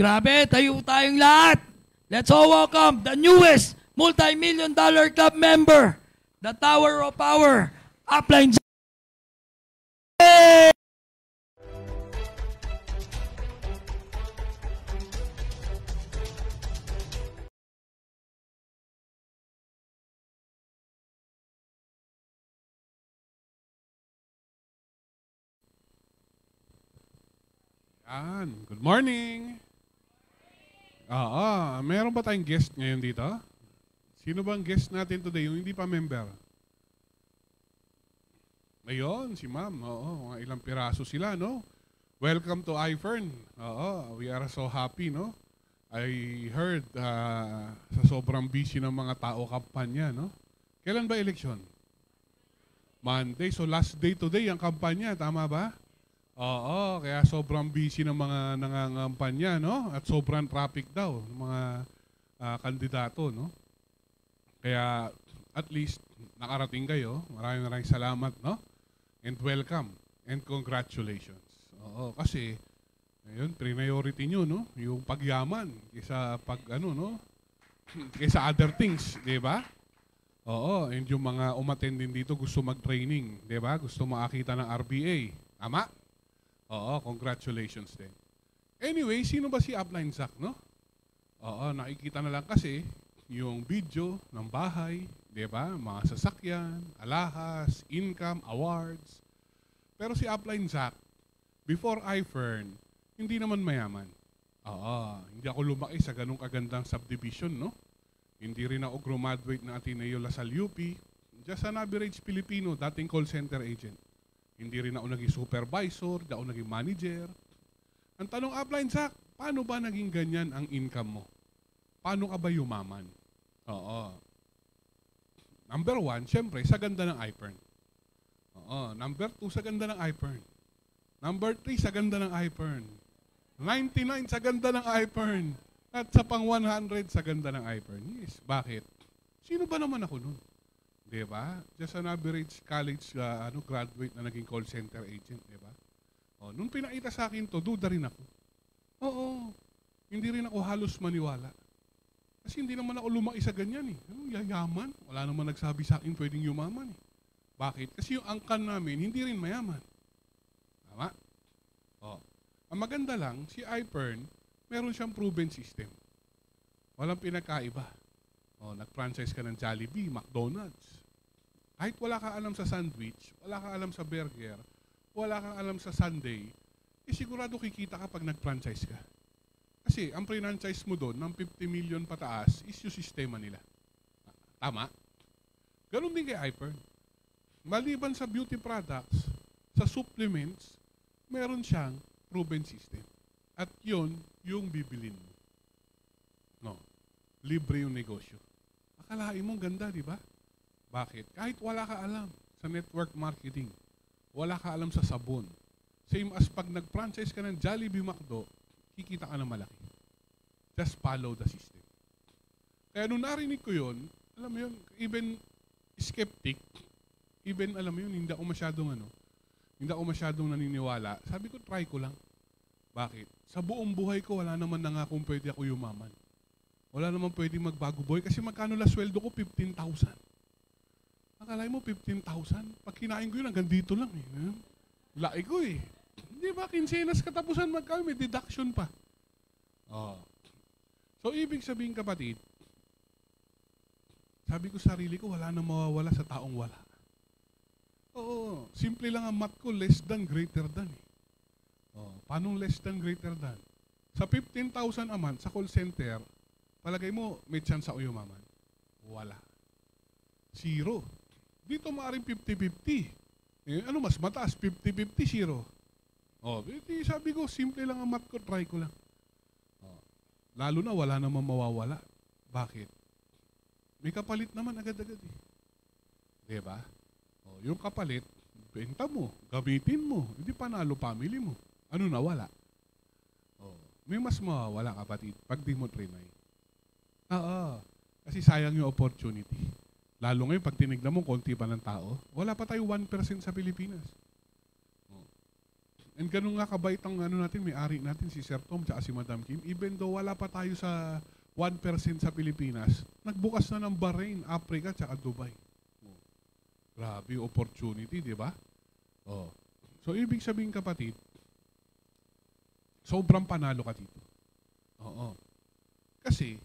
Grabe, tayo tayong lahat. Let's all welcome the newest multi-million dollar club member, the Tower of Power, Upline. Yan. Good morning. Oo. Meron ba tayong guest ngayon dito? Sino bang guest natin today? Yung hindi pa member. Ayun, si ma'am. Oo, mga ilang piraso sila, no? Welcome to iFern. Oo, we are so happy, no? I heard uh, sa sobrang busy ng mga tao kampanya, no? Kailan ba election? Monday. So last day today ang kampanya, tama ba? Oo, kaya sobrang busy ng mga nangangampanya, no? At sobrang traffic daw ng mga ah, kandidato, no? Kaya at least nakarating kayo. Maraming maraming salamat, no? And welcome and congratulations. Oo, kasi ayun, priority nyo, no? Yung pagyaman kaysa pag ano, no? kaysa other things, di ba? Oo, and yung mga umattend din dito gusto mag-training, di ba? Gusto makakita ng RBA. Tama? Oo, congratulations din. Anyway, sino ba si Upline Zach, no? Oo, nakikita na lang kasi yung video ng bahay, di ba? Mga sasakyan, alahas, income, awards. Pero si Upline Zach, before iFern, hindi naman mayaman. Oo, hindi ako lumaki sa ganung kagandang subdivision, no? Hindi rin ako graduate ng Ateneo Lasal UP. Just an average Filipino, dating call center agent. Hindi rin ako naging supervisor, hindi ako naging manager. Ang tanong upline, Zach, paano ba naging ganyan ang income mo? Paano ka ba yumaman? Oo. Number one, syempre, sa ganda ng iPern. Oo. Number two, sa ganda ng iPern. Number three, sa ganda ng iPern. 99 sa ganda ng iPern. At sa pang 100 sa ganda ng iPern. Yes, bakit? Sino ba naman ako nun? Di ba? Just an average college uh, ano, graduate na naging call center agent, di ba? Oh, nung pinakita sa akin to, duda rin ako. Oo. Hindi rin ako halos maniwala. Kasi hindi naman ako lumaki sa ganyan eh. Ano, yayaman. Wala naman nagsabi sa akin pwedeng yumaman eh. Bakit? Kasi yung angkan namin, hindi rin mayaman. Tama? Oh. Ang maganda lang, si iPern, meron siyang proven system. Walang pinakaiba. Oh, nag-franchise ka ng Jollibee, McDonald's. Kahit wala ka alam sa sandwich, wala ka alam sa burger, wala kang alam sa Sunday, eh sigurado kikita ka pag nag-franchise ka. Kasi ang franchise mo doon ng 50 million pataas is yung sistema nila. Tama? Ganon din kay iPern. Maliban sa beauty products, sa supplements, meron siyang proven system. At yon yung bibilin mo. No. Libre yung negosyo. Akalain mo ganda, di ba? Bakit? Kahit wala ka alam sa network marketing, wala ka alam sa sabon. Same as pag nag-franchise ka ng Jollibee McDo, kikita ka na malaki. Just follow the system. Kaya nung narinig ko yun, alam mo yun, even skeptic, even alam mo yun, hindi ako masyadong ano, hindi ako masyadong naniniwala. Sabi ko, try ko lang. Bakit? Sa buong buhay ko, wala naman na nga kung pwede ako yumaman. Wala naman pwede magbago boy kasi magkano la sweldo ko? 15,000. Akala mo 15,000? Pag kinain ko yun, hanggang dito lang eh. Laki ko eh. Di ba, kinsenas katapusan magkano, may deduction pa. Oh. So, ibig sabihin kapatid, sabi ko sa sarili ko, wala nang mawawala sa taong wala. Oo, simple lang ang math ko, less than, greater than. Eh. Oh, paano less than, greater than? Sa 15,000 a month sa call center, palagay mo, may chance ako yumaman? Wala. Zero. Dito maaaring 50-50. Eh, ano mas mataas? 50-50, zero. Oh, di, sabi ko, simple lang ang math ko, try ko lang. Oh, lalo na wala namang mawawala. Bakit? May kapalit naman agad-agad eh. Diba? Oh, yung kapalit, benta mo, gamitin mo, hindi panalo family mo. Ano na wala? Oh, may mas mawawala kapatid pag di mo trinay. Oo. Kasi sayang yung opportunity. Lalo ngayon, pag tinignan mo, konti pa ng tao, wala pa tayo 1% sa Pilipinas. And ganun nga kabait ang ano natin, may-ari natin si Sir Tom at si Madam Kim. Even though wala pa tayo sa 1% sa Pilipinas, nagbukas na ng Bahrain, Africa at Dubai. Oh. Grabe opportunity, di ba? Oh. So ibig sabihin kapatid, sobrang panalo ka dito. Oo. Kasi,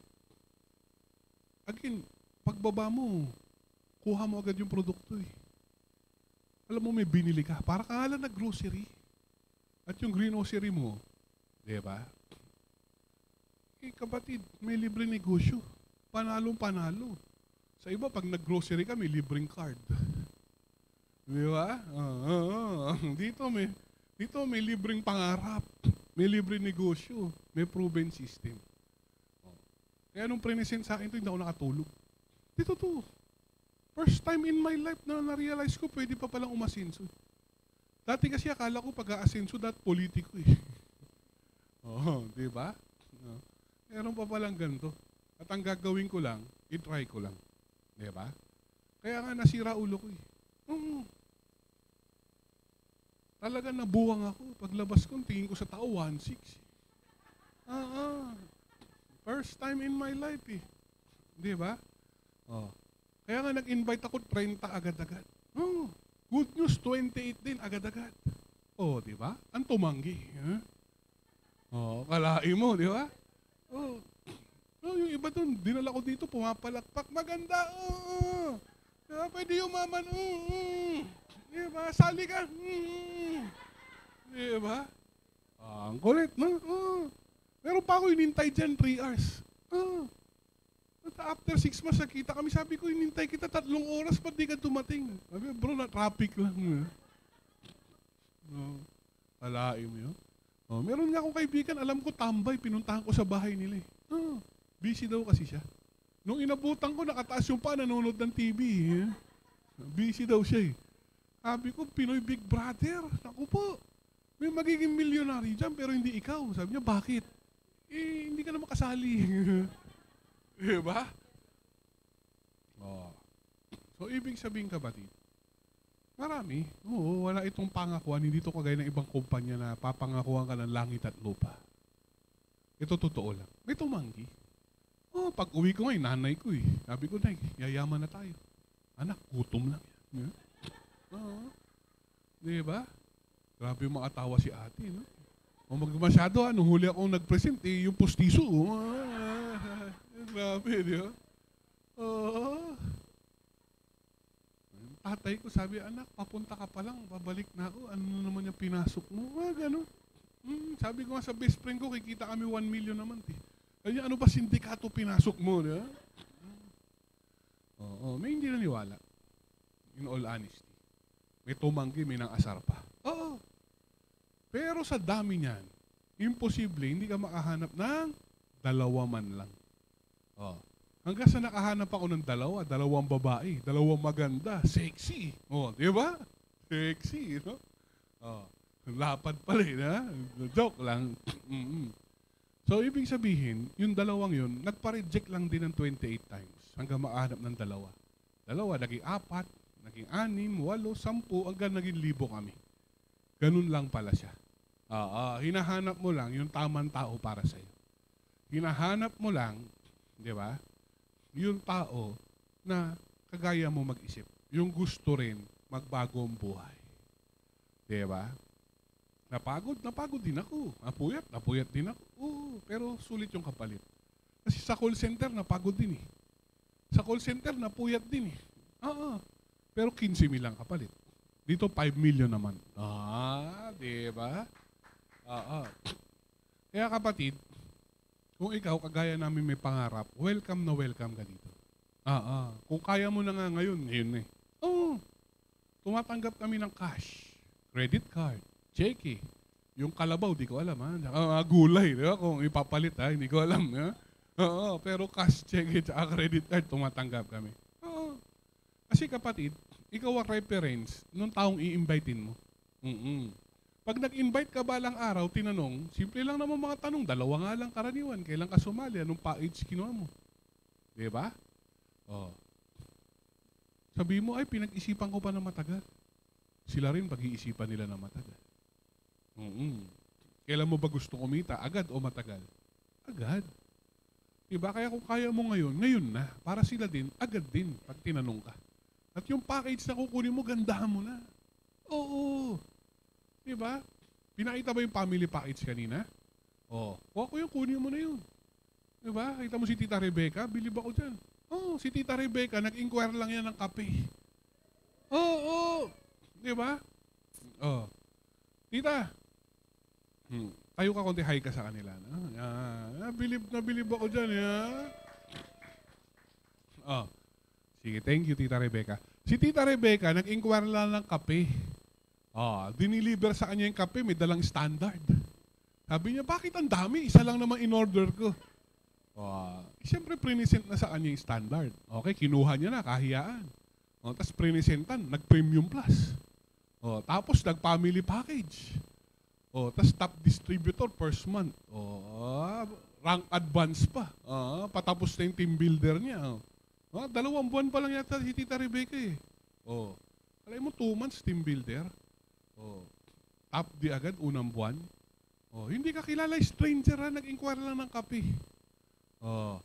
again, pagbaba mo, kuha mo agad yung produkto eh. Alam mo, may binili ka. Para ka lang nag-grocery. At yung grocery mo, di ba? Eh, kapatid, may libre negosyo. Panalong panalo. Sa iba, pag nag-grocery ka, may libreng card. Di ba? Ah, ah, ah. Dito may dito may libreng pangarap, may libreng negosyo, may proven system. Oh. Kaya nung present sa akin to, hindi ako nakatulog. Dito to. First time in my life na na-realize ko, pwede pa palang umasenso. Dati kasi akala ko pag aasenso, dat politiko eh. Oo, di ba? Oh. Meron pa palang ganito. At ang gagawin ko lang, i-try ko lang. Di ba? Kaya nga nasira ulo ko eh. Mm. Talaga nabuwang ako. Paglabas ko, tingin ko sa tao, 1.6. Ah, ah. First time in my life eh. Di ba? Oh. Kaya nga nag-invite ako 30 agad-agad. Oh. Good news, 28 din agad-agad. Oh, di ba? Ang tumanggi. Huh? Oh, kalai mo, di ba? Oh. Oh, yung iba doon, dinala ko dito, pumapalakpak. Maganda, oh. Diba, pwede umaman, mm, mm. Diba, sali ka, mm. Diba? Ah, ang kulit, no? Oh. Meron pa ako inintay dyan, 3 hours. Oh. After 6 months, nakita kami, sabi ko, inintay kita tatlong oras, ba't di ka dumating? Sabi, bro, na traffic lang. eh. Oh. Alaim yun. Oh, meron nga akong kaibigan, alam ko tambay, pinuntahan ko sa bahay nila eh. Oh, busy daw kasi siya. Nung inabutan ko, nakataas yung pa, nanonood ng TV. Eh. Busy daw siya eh. Sabi ko, Pinoy Big Brother. Naku po, may magiging milyonary dyan, pero hindi ikaw. Sabi niya, bakit? Eh, hindi ka na makasali. diba? Oh. So, ibig sabihin kapatid, marami. Oo, wala itong pangakuan. Hindi to kagaya ng ibang kumpanya na papangakuan ka ng langit at lupa. Ito totoo lang. May tumanggi. Oh, pag uwi ko ngayon, nanay ko eh. Sabi ko, Nay, yayaman na tayo. Anak, gutom lang yan. Yeah. Oo. Di ba? Grabe yung makatawa si ate, no? O mag masyado, ano, huli akong nag-present, eh, yung postiso. Oh, di ba? Oo. Yung Tatay ko sabi, anak, papunta ka pa lang, babalik na ako. Ano naman yung pinasok mo? Ah, gano'n. Hmm, sabi ko nga sa best friend ko, kikita kami 1 million naman. Eh. Kaya ano ba sindikato pinasok mo? Di ba? Oo, may hindi naniwala. In all honesty. May tumanggi, may nang asar pa. Oo. Pero sa dami niyan, imposible, hindi ka makahanap ng dalawa man lang. Oh. Hanggang sa nakahanap ako ng dalawa, dalawang babae, dalawang maganda, sexy. Oh, di ba? Sexy, no? Oh. Lapad pala eh, na? Joke lang. So, ibig sabihin, yung dalawang yun, nagpa-reject lang din ng 28 times hanggang makahanap ng dalawa. Dalawa, naging apat, naging anim, walo, sampu, hanggang naging libo kami. Ganun lang pala siya. Ah, ah, hinahanap mo lang yung tamang tao para sa'yo. Hinahanap mo lang, di ba, yung tao na kagaya mo mag-isip. Yung gusto rin magbago ang buhay. Di ba? Napagod, napagod din ako. Napuyat, napuyat din ako. Oo, pero sulit yung kapalit. Kasi sa call center, napagod din eh. Sa call center, napuyat din eh. Oo. Pero 15 mil kapalit. Dito, 5 million naman. Ah, di ba? Oo. Kaya kapatid, kung ikaw, kagaya namin may pangarap, welcome na welcome ka dito. Ah, ah. Kung kaya mo na nga ngayon, yun eh. Oo. Tumatanggap kami ng cash, credit card, cheque. Yung kalabaw, di ko alam ha. Ah, gulay, di ba? Kung ipapalit ha, hindi ko alam. Ha? Oo, pero cash, cheque, at credit card, tumatanggap kami. Oo. Kasi kapatid, ikaw ang reference nung taong i-invitein mo. Mm-mm. Pag nag-invite ka balang araw, tinanong, simple lang naman mga tanong, dalawa nga lang karaniwan, kailan ka sumali, anong package kinuha mo? Di ba? Oh. Sabi mo, ay pinag-isipan ko pa na matagal. Sila rin pag-iisipan nila na matagal. Mm-mm. Kailan mo ba gusto kumita? Agad o matagal? Agad. Diba? Kaya kung kaya mo ngayon, ngayon na. Para sila din, agad din pag tinanong ka. At yung package na kukunin mo, gandahan mo na. Oo. Diba? Pinakita ba yung family package kanina? Oo. Oh. ko yung kunin mo na yun. Diba? Kita mo si Tita Rebecca, bilib ako dyan. Oo, oh, si Tita Rebecca, nag-inquire lang yan ng kape. Oo, oh, oo. Oh. Diba? Oo. Oh. Tita, hmm. tayo ka konti hi ka sa kanila. No? Ah, bilib na bilib ako dyan. Yeah. Oh. Sige, thank you, Tita Rebecca. Si Tita Rebecca, nag-inquire lang ng kape. Oh, diniliver sa kanya yung kape, may dalang standard. Sabi niya, bakit ang dami? Isa lang naman in-order ko. Oh, Siyempre, prinisent na sa kanya yung standard. Okay, kinuha niya na, kahiyaan. Oh, tapos prinisentan, nag-premium plus. Oh, tapos nag-family package. Oh, tapos top distributor first month. Oh, rank advance pa. Oh, patapos na yung team builder niya. Oh. Oh, dalawang buwan pa lang yata si Tita Rebecca eh. Oh. Alam mo, two months team builder. Oh. Top di agad, unang buwan. Oh, hindi ka kilala, stranger ha, nag-inquire lang ng kape. Oh.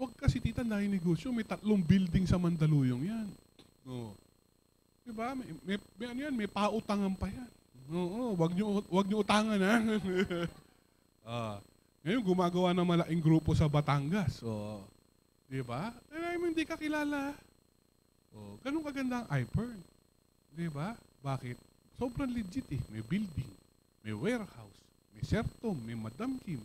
Huwag kasi tita na negosyo, may tatlong building sa Mandaluyong yan. Oh. Diba? May, may, may ano yan, may pautangan pa yan. Oo, wag niyo wag niyo utangan ha. ah. Ngayon gumagawa ng malaking grupo sa Batangas. Oh. 'Di ba? Mo hindi ka kilala. Oh, ganun kaganda ang iPern. 'Di ba? Bakit? Sobrang legit eh. May building, may warehouse, may Sertom, may Madam Kim.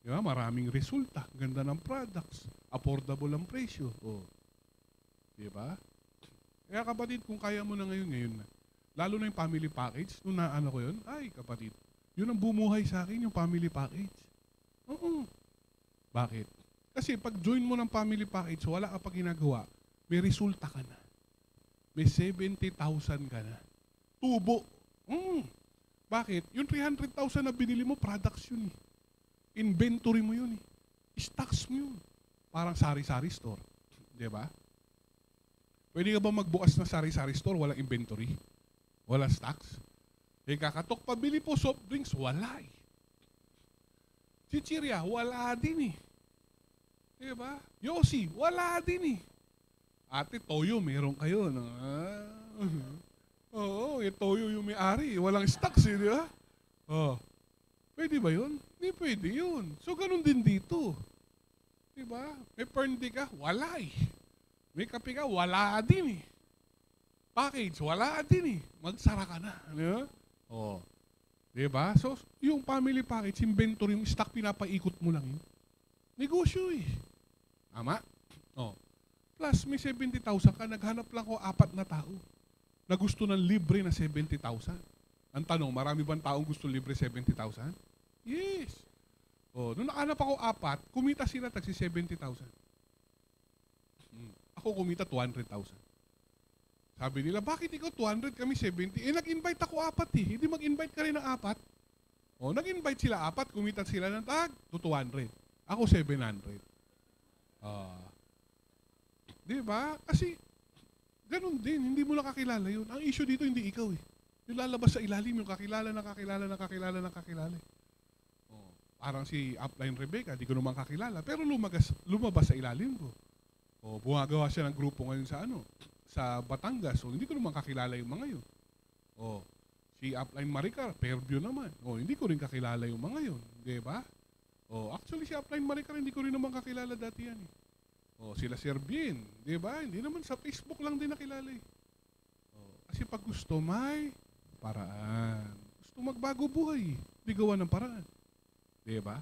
'Di ba? Maraming resulta, ganda ng products, affordable ang presyo. Oh. 'Di ba? Kaya kapatid, kung kaya mo na ngayon, ngayon na. Lalo na yung family package, nung naano ko yun, ay kapatid, yun ang bumuhay sa akin, yung family package. Oo. Bakit? Kasi pag join mo ng family package, wala ka pa ginagawa, may resulta ka na. May 70,000 ka na. Tubo. Mm. Bakit? Yung 300,000 na binili mo, products yun eh. Inventory mo yun eh. Stocks mo yun. Parang sari-sari store. Di ba? Pwede ka ba magbukas ng sari-sari store, walang inventory? Wala stocks? Eh kakatok, pabili po soft drinks, wala eh. Chichirya, wala din eh. Diba? Yossi, wala din eh. Ate, toyo, meron kayo. No? Ah. Oo, eh, toyo yung may-ari. Walang stocks eh, di ba? Oh. Pwede ba yun? Hindi pwede yun. So, ganun din dito. Diba? May perndy ka? Wala eh. May kape ka, wala din eh. Package, wala din eh. Magsara ka na. Di ba? Oh. Di ba? So, yung family package, inventory, yung stock, pinapaikot mo lang yun. Negosyo eh. Tama? Oh. Plus, may 70,000 ka, naghanap lang ko apat na tao na gusto ng libre na 70,000. Ang tanong, marami bang taong gusto libre 70,000? Yes. Oh, nung nakanap ako apat, kumita sila tagsi 70,000. Ako kumita 200,000. Sabi nila, bakit ikaw 200, kami 70? Eh, nag-invite ako apat eh. Hindi mag-invite ka rin ng apat. O, nag-invite sila apat, kumita sila ng tag, to 200. Ako 700. Ah. Di ba? Kasi, ganun din, hindi mo nakakilala yun. Ang issue dito, hindi ikaw eh. Yung lalabas sa ilalim, yung kakilala na kakilala na kakilala na kakilala. Oh, parang si Upline Rebecca, di ko naman kakilala, pero lumagas, lumabas sa ilalim ko. O, bumagawa siya ng grupo ngayon sa ano, sa Batangas. So, hindi ko naman kakilala yung mga yun. O, si Upline Maricar, Fairview naman. O, hindi ko rin kakilala yung mga yun. Di ba? O, actually si Upline Maricar, hindi ko rin naman kakilala dati yan. Eh. O, sila Sir Bien. Di ba? Hindi naman sa Facebook lang din nakilala eh. O, kasi pag gusto may paraan. Gusto magbago buhay. Di gawa ng paraan. Di ba?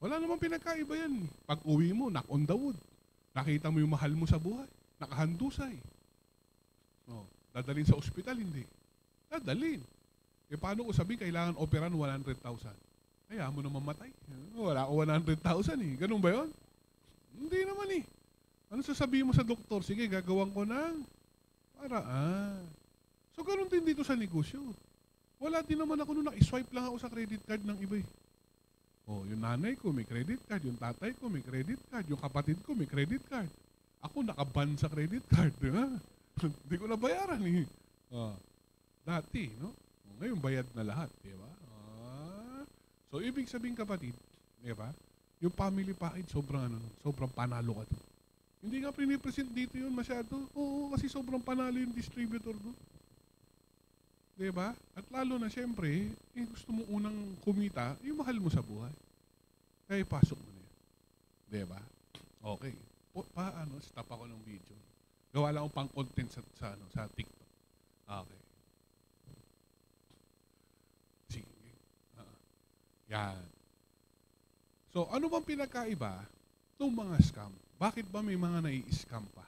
Wala namang pinagkaiba yan. Pag uwi mo, knock on the wood. Nakita mo yung mahal mo sa buhay. Nakahandusay. Oh, dadalhin sa ospital, hindi. Dadalhin. E paano ko sabihin, kailangan operan 100,000? Kaya mo naman matay. Wala ko 100,000 eh. Ganun ba yon? Hindi naman eh. Ano sasabihin mo sa doktor? Sige, gagawin ko ng paraan. So, ganun din dito sa negosyo. Wala din naman ako nung na-swipe lang ako sa credit card ng iba eh. Oh, yung nanay ko may credit card, yung tatay ko may credit card, yung kapatid ko may credit card. Ako nakaban sa credit card, di? Hindi ko na bayaran eh. Oh, dati, no? Ngayon bayad na lahat, di ba? So, ibig sabihin kapatid, di ba? Yung family package, sobrang ano, sobrang panalo ka doon. Hindi nga pinipresent dito yun masyado. Oo, kasi sobrang panalo yung distributor doon. Ba? At lalo na siyempre, eh, gusto mo unang kumita, yung mahal mo sa buhay. Kaya ipasok mo na. Di ba? Okay. Po, paano? Stop ako ng video. Gawa lang akong pang content sa, sa, ano, sa TikTok. Okay. Sige. Ah. yan. So, ano bang pinakaiba ng mga scam? Bakit ba may mga nai-scam pa?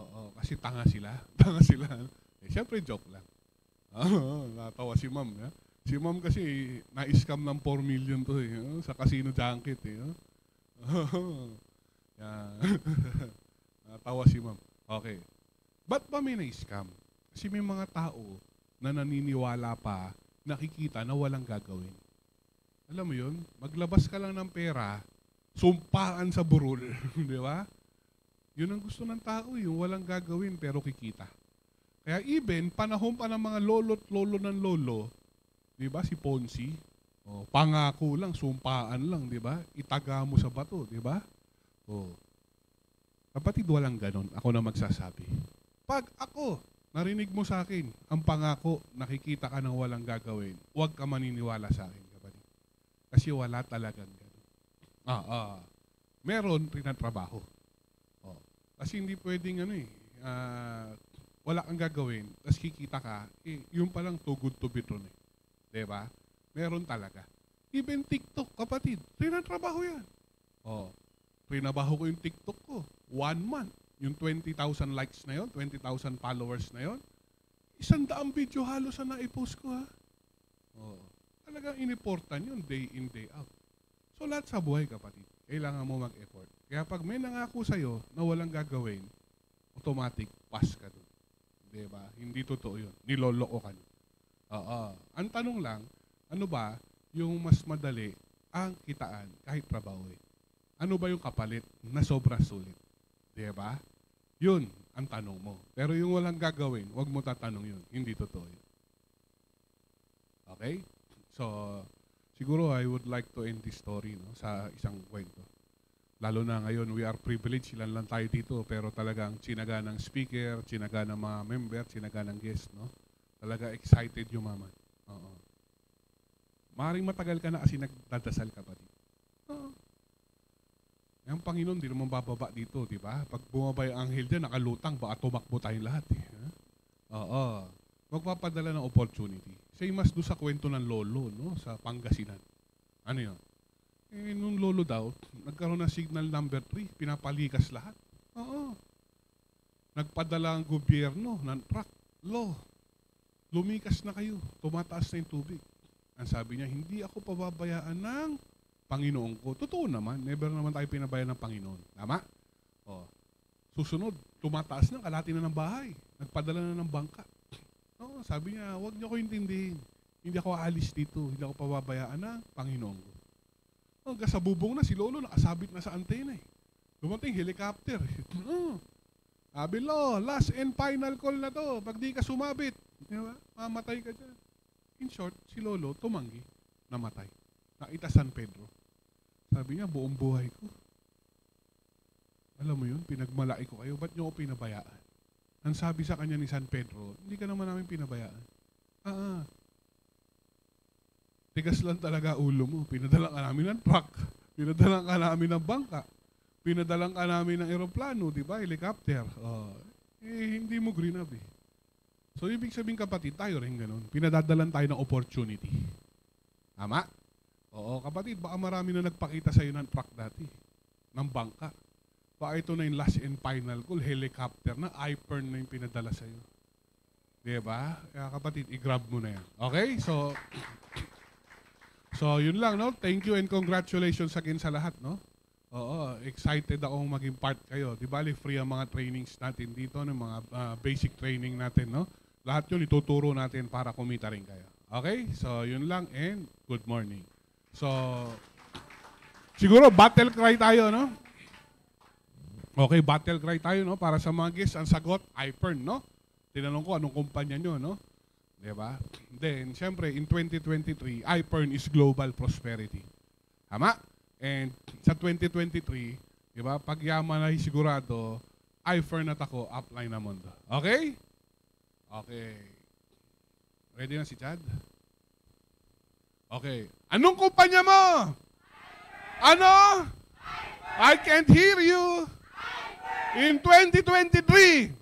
Oo, kasi tanga sila. Tanga sila. Eh, Siyempre, joke lang. Oo, natawa si ma'am. Eh. Si ma'am kasi na-scam ng 4 million to eh, oh, sa casino junket eh. oh. Yan. natawa si ma'am. Okay. Ba't ba may na-scam? Kasi may mga tao na naniniwala pa, nakikita na walang gagawin. Alam mo yun? Maglabas ka lang ng pera, sumpaan sa burol. Di ba? Yun ang gusto ng tao, yung walang gagawin pero kikita. Kaya even, panahon pa ng mga lolo't lolo ng lolo, di ba, si Ponzi, oh, pangako lang, sumpaan lang, di ba? Itaga mo sa bato, di ba? Oh. Kapatid, walang ganon. Ako na magsasabi. Pag ako, narinig mo sa akin, ang pangako, nakikita ka ng walang gagawin, huwag ka maniniwala sa akin. Kasi wala talagang ganon. Ah, ah. Meron rin ang trabaho. Oh. Kasi hindi pwedeng ano eh, ah, wala kang gagawin, tapos kikita ka, eh, yung palang too good to be true eh. Diba? Meron talaga. Even TikTok, kapatid, trabaho yan. Oh. Trinabaho ko yung TikTok ko. One month. Yung 20,000 likes na yon, 20,000 followers na yon, isang daang video halos na naipost ko ha. Talagang inimportan yun, day in, day out. So lahat sa buhay, kapatid, kailangan mo mag-effort. Kaya pag may nangako sa'yo na walang gagawin, automatic, pass ka doon. Diba? Hindi totoo yun. Niloloko ka. Oo. Ang tanong lang, ano ba yung mas madali ang kitaan kahit trabaho eh? Ano ba yung kapalit na sobra sulit? Diba? Yun ang tanong mo. Pero yung walang gagawin, wag mo tatanong yun. Hindi totoo yun. Okay? So, siguro I would like to end this story no, sa isang kwento. Lalo na ngayon, we are privileged, ilan lang tayo dito, pero talagang sinaga ng speaker, sinaga ng mga member, sinaga ng guest, no? Talaga excited yung mama. Oo. Maring matagal ka na kasi nagdadasal ka pa dito. Oo. Ang Panginoon, di naman bababa dito, di ba? Pag bumaba yung anghel dyan, nakalutang, baka tumakbo tayong lahat. Eh. Oo. Magpapadala ng opportunity. Same as do sa kwento ng lolo, no? Sa Pangasinan. Ano yun? Eh, nung lolo daw, nagkaroon ng signal number 3, pinapalikas lahat. Oo. Nagpadala ang gobyerno ng truck. Lo, lumikas na kayo. Tumataas na yung tubig. Ang sabi niya, hindi ako pababayaan ng Panginoon ko. Totoo naman, never naman tayo pinabayaan ng Panginoon. Tama? O. Susunod, tumataas na, kalati na ng bahay. Nagpadala na ng bangka. Oo, sabi niya, huwag niyo ko intindihin. Hindi ako aalis dito. Hindi ako pababayaan ng Panginoon ko. Hanggang sa bubong na, si Lolo nakasabit na sa antena eh. Dumating helicopter. Sabi lo, last and final call na to. Pag di ka sumabit, di ba? mamatay ka dyan. In short, si Lolo tumanggi, namatay. Nakita San Pedro. Sabi niya, buong buhay ko. Alam mo yun, pinagmalaki ko kayo. Ba't niyo ako pinabayaan? Ang sabi sa kanya ni San Pedro, hindi ka naman namin pinabayaan. Ah, ah. Tigas lang talaga ulo mo. Pinadala ka namin ng truck. Pinadala ka namin ng bangka. Pinadala ka namin ng eroplano, di ba? Helicopter. Oh. Eh, hindi mo up eh. So, ibig sabihin kapatid, tayo rin ganun. Pinadadalan tayo ng opportunity. Tama? Oo, kapatid, baka marami na nagpakita sa'yo ng truck dati. Ng bangka. Baka ito na yung last and final call, helicopter na, iPern na yung pinadala sa'yo. Di ba? Kaya kapatid, i-grab mo na yan. Okay? So, So, yun lang, no? Thank you and congratulations again sa lahat, no? Oo, excited akong maging part kayo. Di ba, free ang mga trainings natin dito, no? mga uh, basic training natin, no? Lahat yun ituturo natin para kumita rin kayo. Okay? So, yun lang and good morning. So, siguro battle cry tayo, no? Okay, battle cry tayo, no? Para sa mga guests, ang sagot, iPern, no? Tinanong ko anong kumpanya nyo, no? Di ba? Then, syempre, in 2023, iPern is global prosperity. Tama? And sa 2023, di ba, pagyaman ay sigurado, iFern at ako, upline na mundo. Okay? Okay. Ready na si Chad? Okay. Anong kumpanya mo? Ano? I can't hear you. In 2023.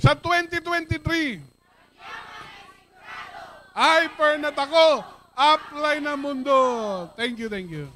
Sa 2023. iPern at ako, upline na mundo. Thank you, thank you.